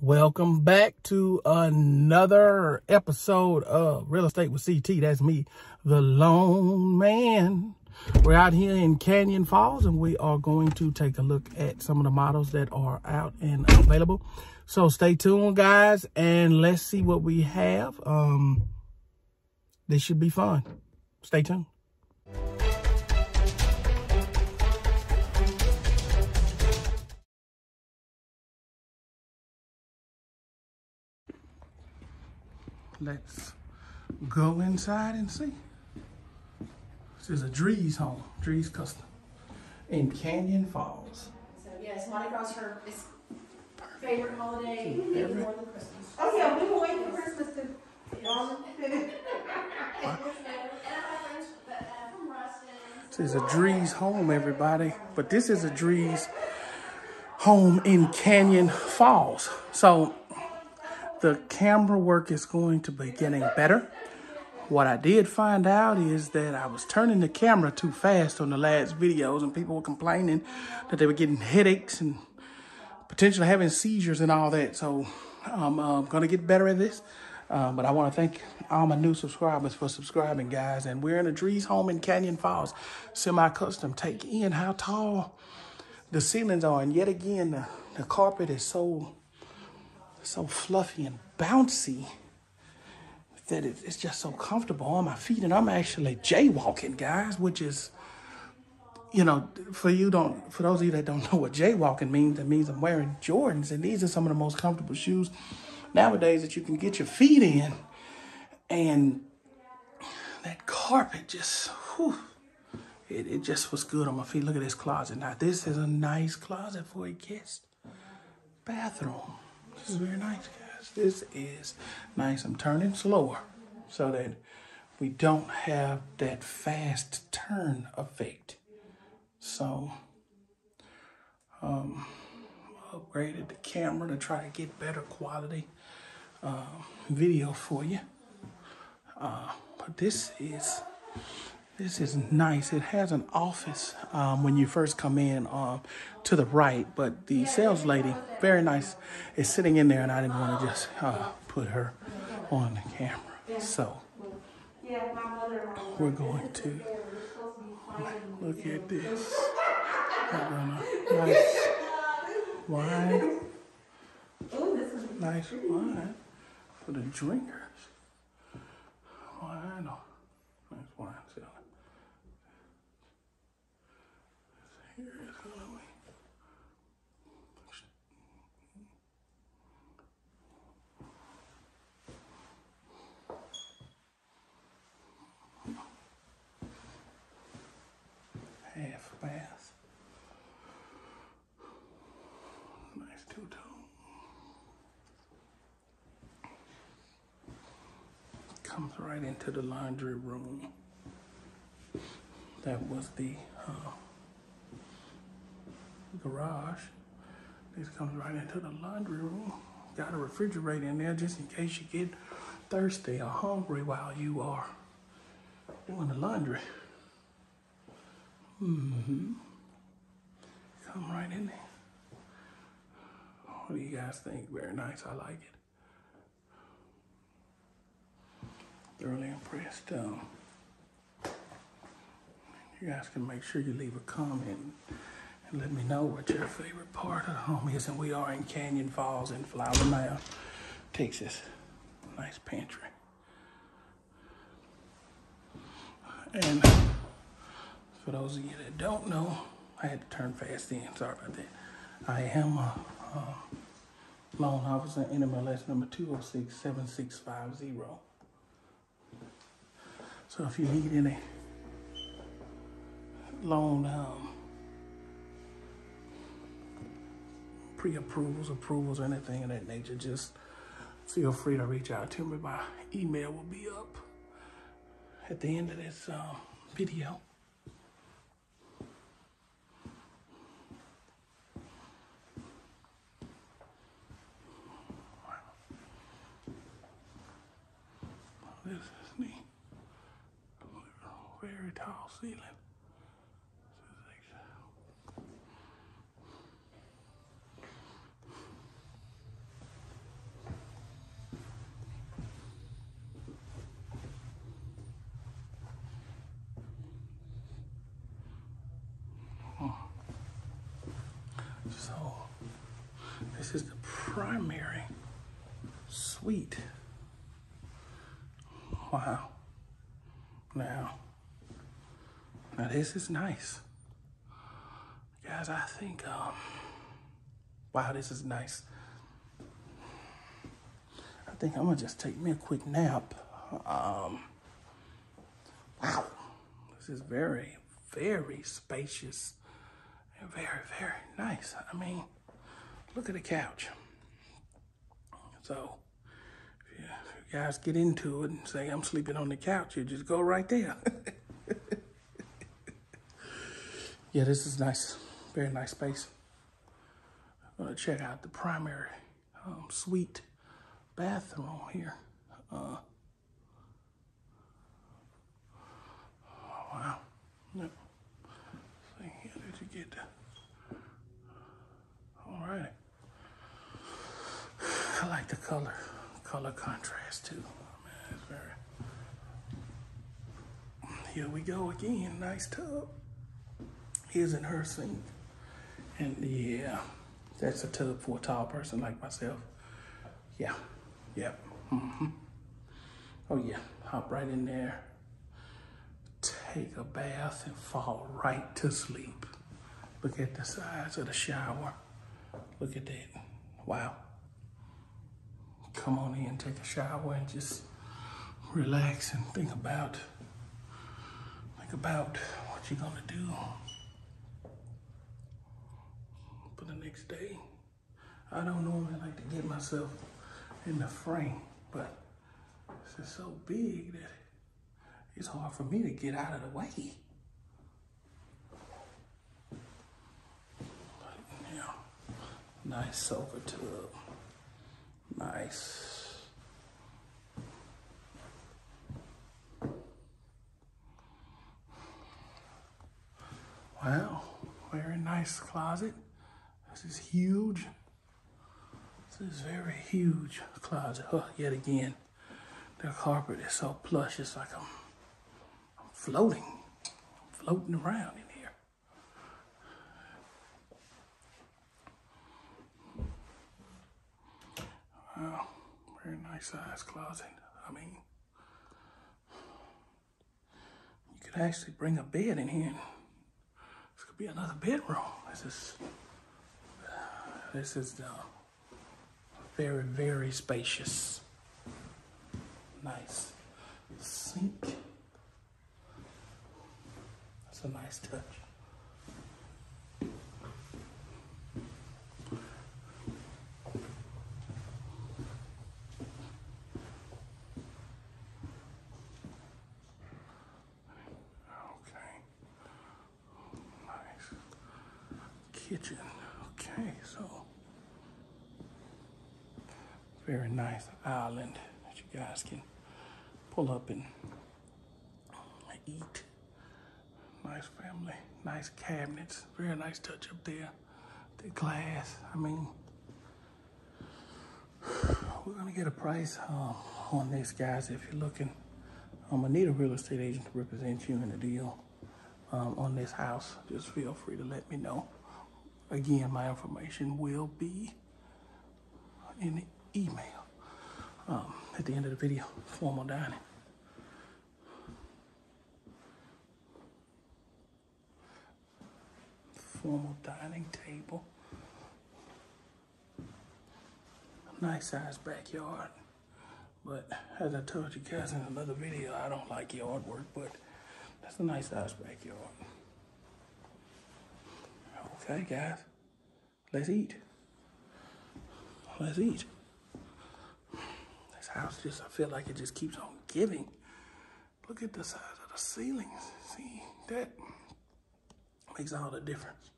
Welcome back to another episode of Real Estate with CT. That's me, the loan man. We're out here in Canyon Falls and we are going to take a look at some of the models that are out and available. So stay tuned, guys, and let's see what we have. Um, this should be fun. Stay tuned. Let's go inside and see. This is a Drees home, Drees Custom in Canyon Falls. So yes, Mardi Gras her is favorite holiday, more than Christmas. Oh, yeah, we will wait for Christmas to. This is a Drees home, everybody. But this is a Drees home in Canyon Falls. So the camera work is going to be getting better. What I did find out is that I was turning the camera too fast on the last videos and people were complaining that they were getting headaches and potentially having seizures and all that. So I'm uh, going to get better at this. Um, but I want to thank all my new subscribers for subscribing, guys. And we're in a Drees home in Canyon Falls, semi-custom. Take in how tall the ceilings are. And yet again, the, the carpet is so, so fluffy and bouncy that it, it's just so comfortable on my feet. And I'm actually jaywalking, guys, which is, you know, for you don't, for those of you that don't know what jaywalking means, it means I'm wearing Jordans, and these are some of the most comfortable shoes nowadays that you can get your feet in. And that carpet just, whew, it, it just was good on my feet. Look at this closet. Now, this is a nice closet for a guest bathroom. This is very nice, guys. This is nice. I'm turning slower so that we don't have that fast turn effect. So, um, upgraded the camera to try to get better quality uh, video for you. Uh, but this is this is nice. It has an office um, when you first come in um, to the right, but the sales lady, very nice, is sitting in there, and I didn't want to just uh, put her on the camera. So we're going to look at this. Nice wine, nice wine for the drinkers. Wine, oh, nice wine selling. Here is gonna be. Half bath. Nice two tone. Comes right into the laundry room. That was the uh, garage. This comes right into the laundry room. Got a refrigerator in there just in case you get thirsty or hungry while you are doing the laundry. Mm-hmm. Come right in there. What do you guys think? Very nice. I like it. Thoroughly impressed. Um, you guys can make sure you leave a comment and let me know what your favorite part of the home is. And we are in Canyon Falls in Flower Mound, Texas. Nice pantry. And for those of you that don't know, I had to turn fast in. Sorry about that. I am a, a loan officer NMLS number 2067650. So if you need any loan um, pre-approvals, approvals, or anything of that nature, just feel free to reach out to me. My email will be up at the end of this uh, video. This is neat. Very tall ceiling. This is the primary Suite. Wow. Now, now this is nice. Guys, I think, um, wow, this is nice. I think I'm gonna just take me a quick nap. Um, wow, this is very, very spacious and very, very nice. I mean, look at the couch. So, if you, guys get into it and say I'm sleeping on the couch, you just go right there. yeah, this is nice. Very nice space. I'm gonna check out the primary um, suite bathroom here. Uh, wow. Yep. See, here did you get that? All right. I like the color, color contrast too. Man, very. Here we go again. Nice tub. Here's in her sink. And yeah, that's a tub for a tall person like myself. Yeah, yep. Mm-hmm. Oh yeah, hop right in there, take a bath and fall right to sleep. Look at the size of the shower. Look at that. Wow. Come on in, take a shower and just relax and think about think about what you're gonna do for the next day. I don't normally like to get myself in the frame, but this is so big that it's hard for me to get out of the way. But, yeah, nice sofa tub. Nice. Wow, very nice closet. This is huge. This is very huge closet. Oh, yet again, the carpet is so plush. It's like I'm, I'm floating, I'm floating around in here. Wow, very nice size closet. I mean, you could actually bring a bed in here. This could be another bedroom. This is this is the very very spacious. Nice sink. That's a nice touch. Kitchen. Okay, so very nice island that you guys can pull up and eat. Nice family, nice cabinets, very nice touch up there. The glass, I mean, we're gonna get a price um, on this, guys. If you're looking, I'm gonna need a real estate agent to represent you in the deal um, on this house. Just feel free to let me know. Again, my information will be in the email um, at the end of the video. Formal dining. Formal dining table. Nice size backyard. But as I told you guys in another video, I don't like yard work, but that's a nice size backyard. Okay, guys, let's eat. Let's eat. This house just, I feel like it just keeps on giving. Look at the size of the ceilings. See, that makes all the difference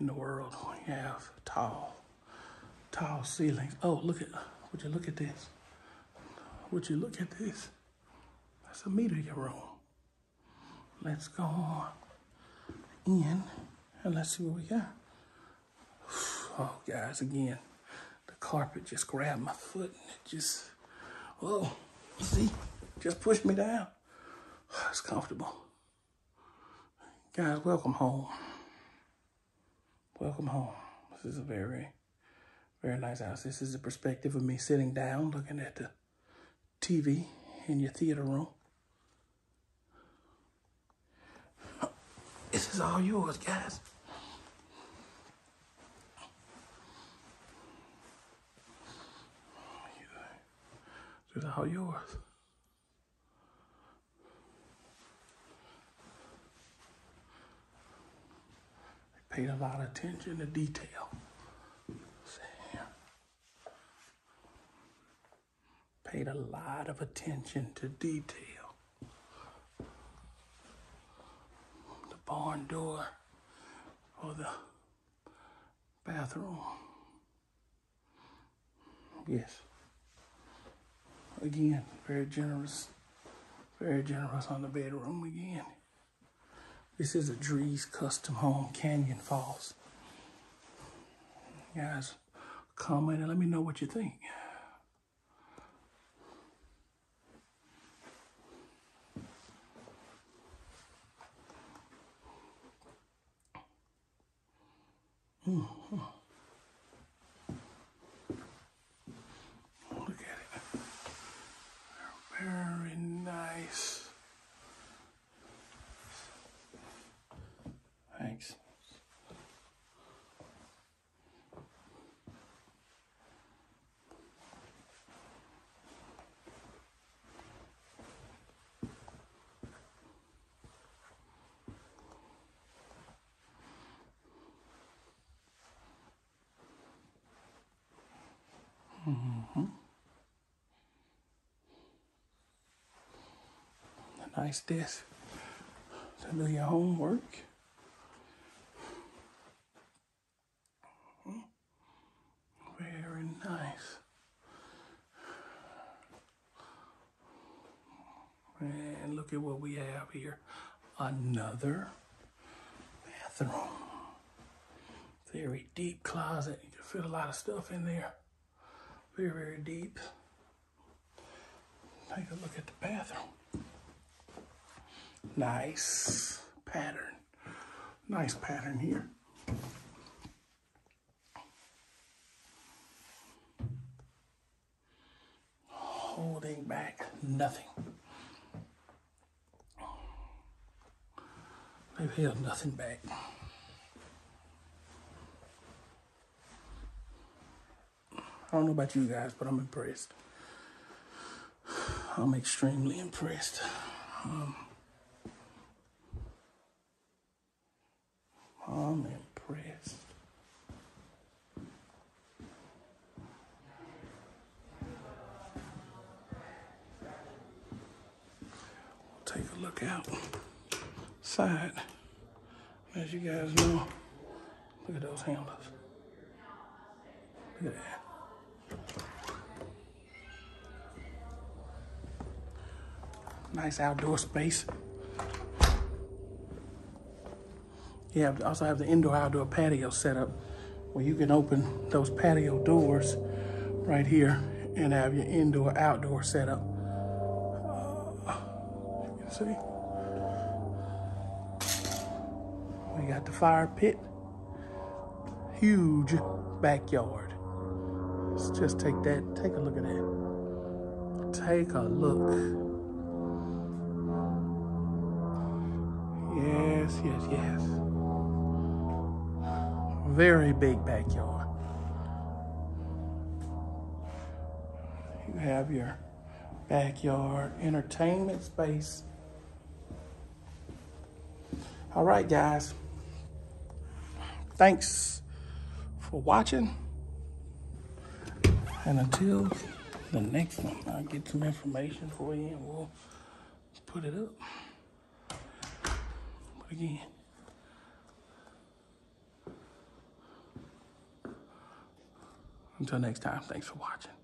in the world when you have tall, tall ceilings. Oh, look at, would you look at this? Would you look at this? That's a media room. Let's go on in and let's see what we got. Oh, guys, again, the carpet just grabbed my foot and it just, oh, see, just pushed me down. It's comfortable. Guys, welcome home. Welcome home. This is a very, Very nice house. This is the perspective of me sitting down looking at the TV in your theater room. This is all yours, guys. All yours. Paid a lot of attention to detail. Paid a lot of attention to detail. The barn door or the bathroom. Yes. Again, very generous. Very generous on the bedroom again. This is a Drees custom home, Canyon Falls. Guys, comment and let me know what you think. Look at it. Very nice. Thanks. A nice desk to do your homework. Very nice. And look at what we have here. Another bathroom. Very deep closet. You can fit a lot of stuff in there. Very, very deep. Take a look at the bathroom. Nice pattern. Nice pattern here. Holding back nothing. They've held nothing back. I don't know about you guys, but I'm impressed. I'm extremely impressed. Um, I'm impressed. Take a look outside. As you guys know, look at those handles. Look at that. Nice outdoor space. You have also have the indoor outdoor patio set up where you can open those patio doors right here and have your indoor outdoor setup. Uh, you can see. We got the fire pit. Huge backyard. Let's just take that, take a look at that. Take a look. Yes, yes, yes. Very big backyard. You have your backyard entertainment space. All right, guys. Thanks for watching. And until the next one, I'll get some information for you and we'll put it up. But again, until next time, thanks for watching.